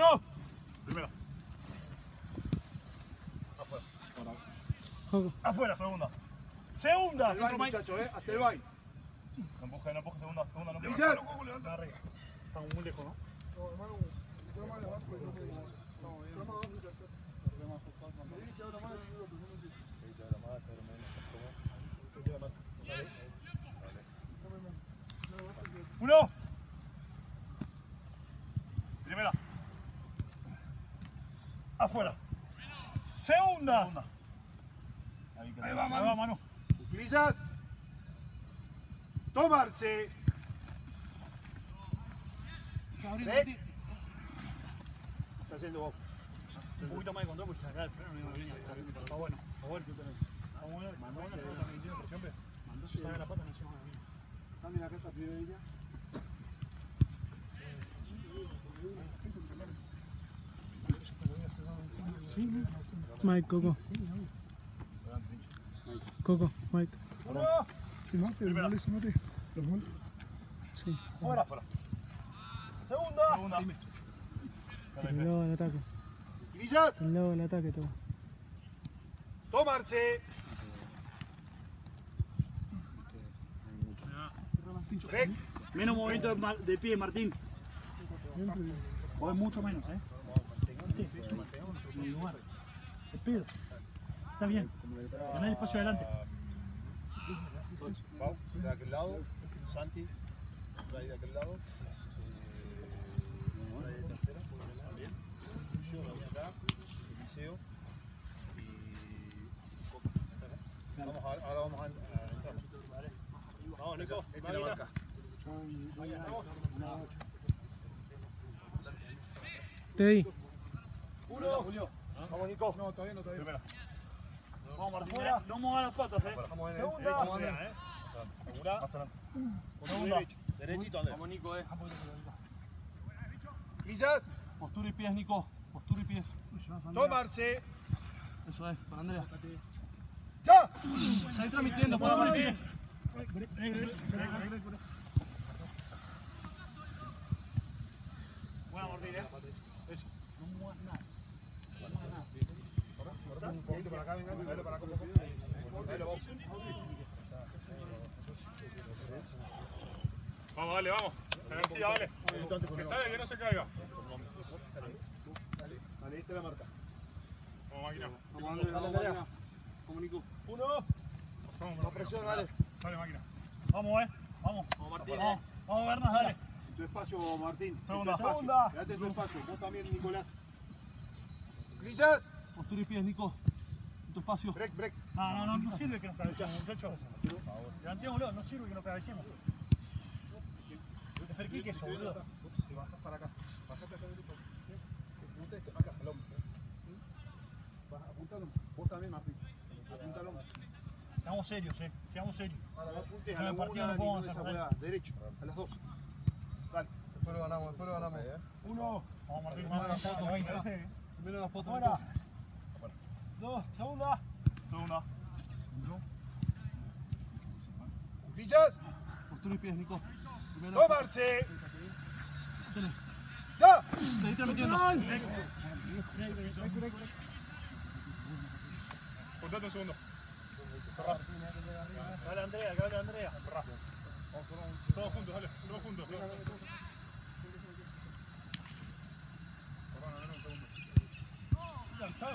Uno. Primera. Afuera. Afuera, segunda. Segunda. Hasta el baile, eh. Hasta el baile. No empuje, no empuje, segunda, segunda, no empuje. Está arriba. Estamos muy lejos, ¿no? Uno. Primera. Afuera. Segunda. Ahí va, mano. Ahí va, mano. Utilizas. Tomarse. Break. Está haciendo vos. Un poquito más de control porque sacar el freno no. Está bueno, está bueno. Está bueno, está bueno, está bueno, también tiene presión, pero mandó si saca la pata no se va a venir. Cambia la casa pibe ella. Mike, Coco. Coco, Mike. Filmate. Los goles. Sí. Fuera, fuera. Segunda. Segunda. El lado del ataque. Utilizas. El lado del ataque todo. Tomarse. Menos movimiento de, pie, Martín. O es mucho menos, ¿eh? En lugar. El pedo. Está bien. Ganar el espacio adelante. Pau, de aquel lado. Santi. Trae de aquel lado. Trae de tercera. También. Yo, Dani acá. Eliseo. Y. Coco. Vamos a, ahora vamos a, entrar. Vamos, Nico. Esta es la marca. Teddy. Uno. Vamos, Nico. No, todavía no, todavía. Primera. Vamos, Martín. No muevas las patas, ¿eh? Vamos en el Segunda. derecho, Andrea, ¿eh? Segura. Más adelante. Con Segunda. derecho. Derechito, Andrea. Vamos, Nico, ¿eh? Utilizas. Postura y pies, Nico. Postura y pies. Tomarse. Eso es, para Andrea. ¡Ya! Está transmitiendo, para pies. Buena Martín, ¿eh? Eso. No muevas nada. No muevas nada. Un poquito para acá, venga, dale para acá un poco. Dale. Vamos, dale, vamos. Energía, dale. Que sale, que no se caiga. Dale, es la marca. Vamos, máquina. Vamos, Andrea. Comunico. Uno. Pasamos, no presión, dale. Dale, máquina. Vamos, eh. Vamos. Vamos, Martín. Vamos, vamos a vernos, dale. En tu espacio, Martín. Segunda. Segunda. Quédate en tu espacio. Vos también, Nicolás. Utilizas. Postura y pies, Nico. En tu espacio. Break, break. No, no, no, no sirve que nos cabeceemos, muchachos. Levantémoslo, no sirve que nos cabeceemos. De cerquí que eso, boludo. Te bajás para acá. Bajate acá derecho. Apunta este, acá, al hombro. Vas, apuntalo. Vos también, Martín. Apuntalo. Seamos serios, eh. Seamos serios. No apuntes a la una no esa avanzar, hueá. Derecho. A las dos. Dale. Después lo ganamos, después lo ganamos. Uno. Vamos, Martín, manda la foto, venga. Primero la foto. Fuera. Dos, segunda. Segunda. Utilizas. Postura y pies, Nico. Tomarse. Dale. ¡Ya! Seguí transmitiendo. Contate un segundo. Dale, Andrea, dale, Andrea. Todos juntos, dale, todos juntos dame un segundo.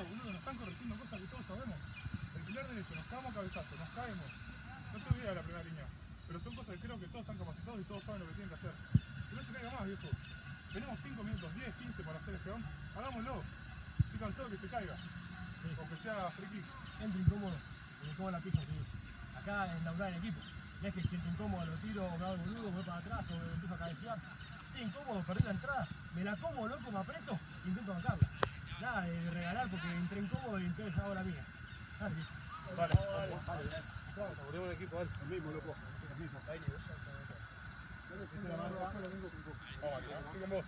Boludo, nos están corrigiendo cosas que todos sabemos. El pilar derecho, nos caemos a cabezazo, nos caemos. No te olvides de la primera línea. Pero son cosas que creo que todos están capacitados y todos saben lo que tienen que hacer. Que no se caiga más, viejo. Tenemos 5 minutos, 10, 15 para hacer este on. Hagámoslo. Estoy cansado que se caiga. Aunque sea free kick. Entra incómodo, me como la pija, tío. Acá en laburar en equipo. No es que siento incómodo, lo tiro, me hago el boludo, me voy para atrás o me empiezo a cabecear. Estoy incómodo, perdí la entrada, me la como, loco, me aprieto e intento bancarla. Nada de regalar porque entré incómodo y entonces hago la mía. Dale. Vale, Abrimos el equipo. El mismo, loco. El mismo. Ahí, con vos.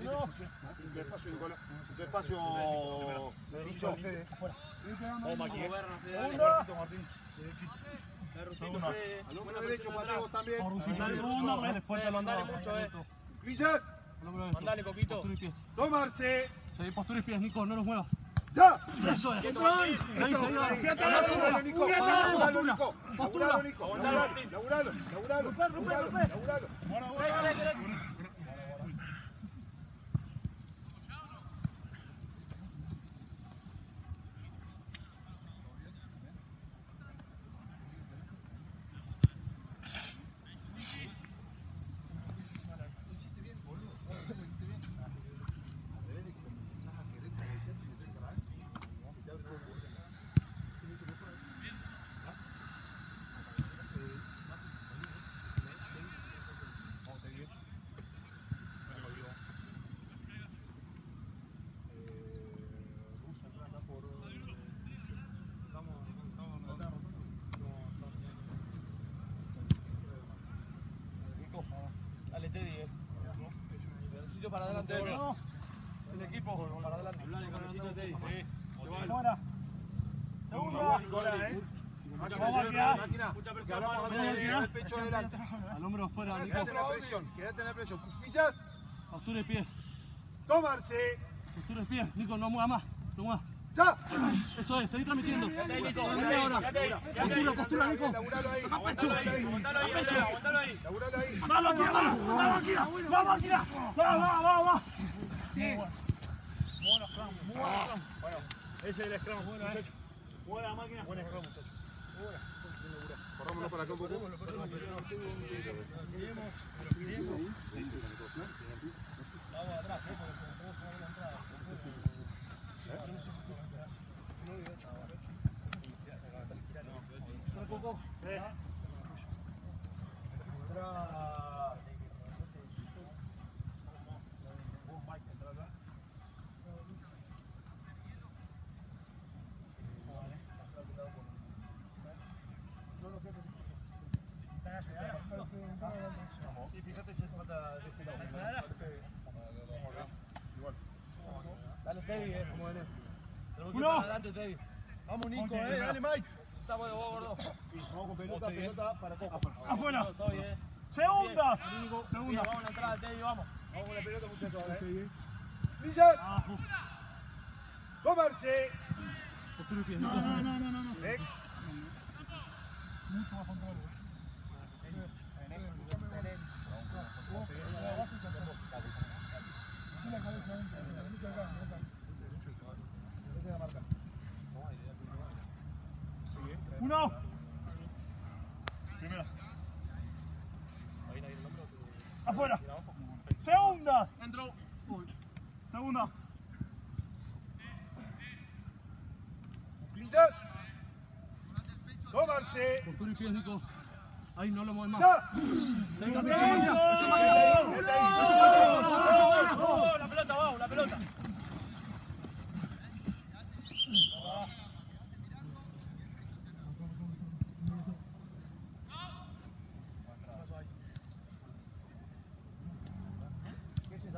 Uno. En tu espacio, Nicolás. En tu espacio. Derecho. Vamos, Maki. Segunda. Martín. Al hombro derecho, vos también. Uno, fuerte. Utilizas. Mandale, Coquito. Postura y pies. Tomarse. Seguí postura y pies, Nico, no los muevas. ¡Ya! Eso es. Control. Nico. Laburalo, Nico. Postura. Laburalo, Nico. Laburalo, laburalo, laburalo. Laburalo, laburalo. Adelante. El equipo. Para adelante. Sí. Fuera. ¿eh? Máquina, máquina, de el pecho adelante. Al hombro afuera. Quédate en la presión, quédate en la presión. Pisas. Postura y pies. Tomarse. Postura y pies. Nico, no mueva más. No mueva. ¡Ya! Eso es, seguí transmitiendo. ahora. Postura, postura, Nico. Aguantalo ahí. Laburalo ahí. ¡Vamos, Akira! ¡Vamos, Akira! ¡Vamos, Akira! ¡Vamos, vamos, vamos! Ese es el scrum, muchacho. Buena máquina. Buena scrum, muchacho. Corrámonos para acá un poco. Poco. Y fíjate si hace falta de este lado. Dale, Teddy, eh. Como viene. Tenemos que ir Uno. para adelante, Teddy. Vamos, Nico, eh. Dale, Mike. Estamos de vos, gordo. Vamos con pelota, pelota para Coco. Afuera. No, bien. Segunda. Segunda. vamos a la entrada, Teddy, vamos. Vamos con la pelota, muchachos. ¿eh? Villas. Tomarse. Postura y pies, Nico. ¿Eh? Vete a marcar. Uno. Primera. Afuera. Segunda. Entró. Segunda. Villas. Tomarse. Postura y pies, Nico. Ahí no lo mueves más. ¡Vamos, la pelota, vamos, la pelota!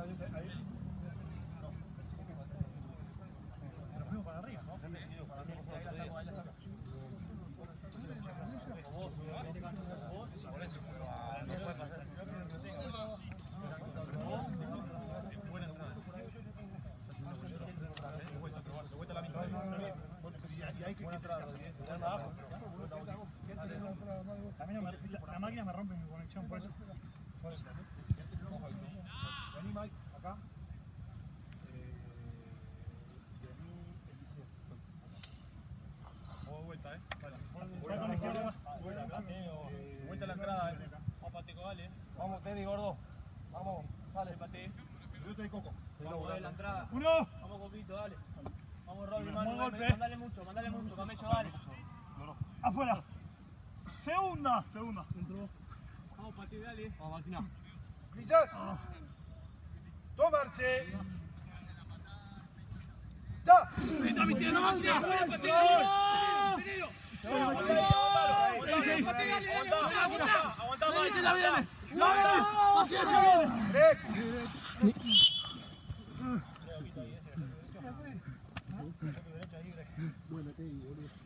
A mí no me, la, la máquina me rompe mi conexión, por eso. Por eso. Vení, Mike, acá. Eh, de vuelta, eh. Vale. Vuelta a la entrada, eh. Vamos, Pateco, dale. Vamos, Teddy, gordo. Vamos, dale, Pate. Pelota de Coco. Vamos, dale la entrada. Uno. Vamos, Copito, dale. Vamos, Robby, mandale mucho, mandale mucho, Camello, dale. Afuera. Segunda. Segunda. Vamos, Pate, dale. Vamos, máquina. Villas. Tomarse. ¡Ya! ¡Eh!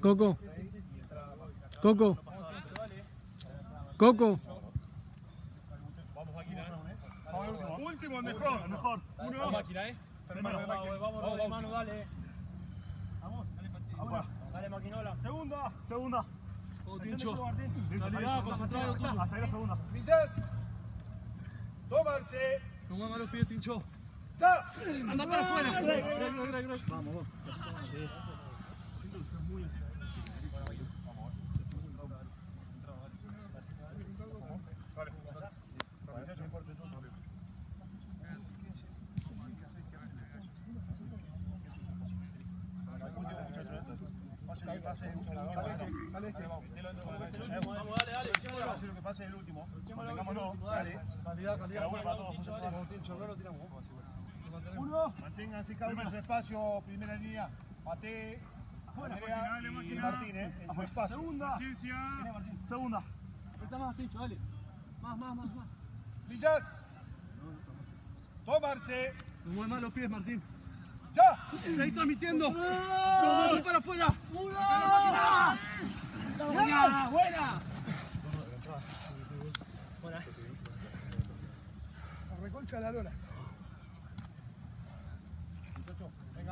Coco. Coco. Coco. Último, el mejor. El mejor. Vamos, máquina, eh. Hermano, Vamos, hermano, dale. Vamos. Dale, maquinola. Segunda. Segunda. Todo tincho. Calidad, concentrado todo. Hasta ahí la segunda. Villas. Tomarse. No muevas los pies, tincho. ¡Ya! Anda para afuera. Vamos. Pase el último. Dale. Vamos, dale, dale. echémoslo. Pase lo que pase, el último. Dale. Calidad, calidad. No lo tiramos. Uno. Manténganse cada uno en su espacio. Primera línea. Mate. Andrea dale, y máquina. Martínez en su espacio. Segunda. Segunda. Apretá más, tincho, dale. Más, más, más, más. Villas. Tomarse. No muevas más los pies, Martín. ¡Ya! Seguí transmitiendo. No para afuera. ¡Buena! ¡Buena! Reconcha la lora.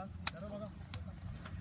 बघा बघा